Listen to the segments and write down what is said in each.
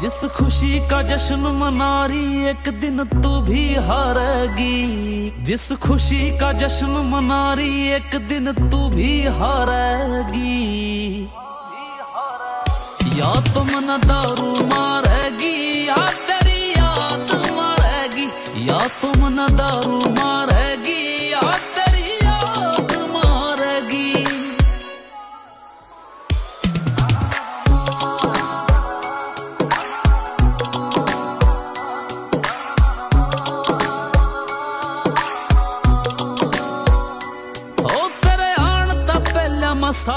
जिस खुशी का जश्न मना रही एक दिन तू भी हारेगी। जिस खुशी का जश्न मना रही एक दिन तू भी हारेगी। या तो मन दारू मारेगी, या तेरी याद मारेगी। या तो मन दारू मारेगी, या तेरी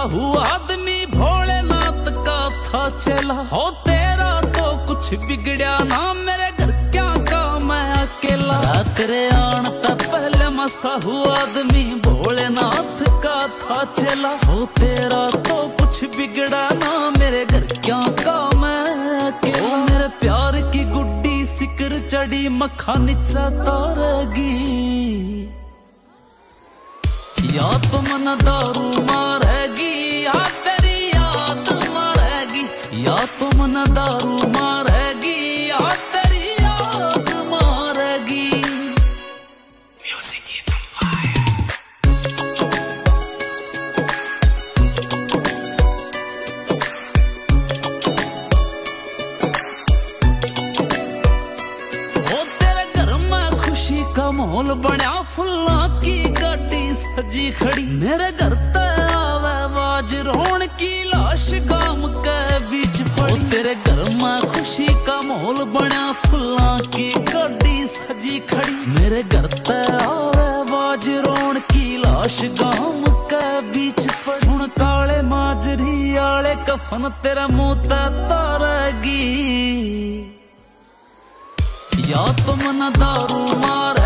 हुआ आदमी भोलेनाथ का था चला। हो तेरा तो कुछ बिगड़या ना, मेरे घर क्या का मैं अकेला। तेरे आन ता पहले मसा हुआ आदमी भोलेनाथ का था चला। हो तेरा तो कुछ बिगड़ा ना, मेरे घर क्या का मैं अकेला। मेरे प्यार की गुड्डी सिकर चढ़ी मखा नीचा तारेगी या तो मन दारू खुशी का माहौल बना फुल्ला की गाड़ी सजी खड़ी मेरे घर ते आवे बाज रोन की लाश गाम के बीच पड़ी तेरे घर में खुशी का माहौल बना फुल्ला की गाड़ी सजी खड़ी मेरे घर ते आवे बाज रोन की लाश गाम के बीच पड़ी हुन काले माजरी आले कफन तेरा मुँह ते तारेगी या तो मन दारू मारेगी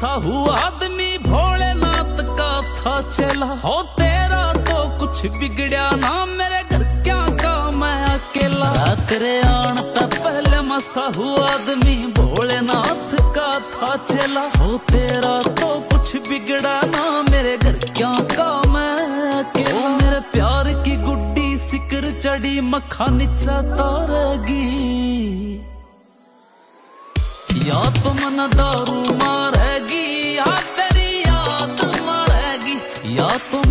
हुआ। आदमी भोलेनाथ का था चला। हो तेरा तो कुछ बिगड़या ना। मेरे घर क्या का मैं अकेला। तेरे आन ता पहले मसा हुआ आदमी। भोलेनाथ का था चला। हो तेरा तो कुछ बिगड़ा ना। मेरे घर क्या का मैं अकेला। मेरे प्यार की गुड्डी सिकर चढ़ी। मखा नीचा तारेगी या तो मन मारे 要っ。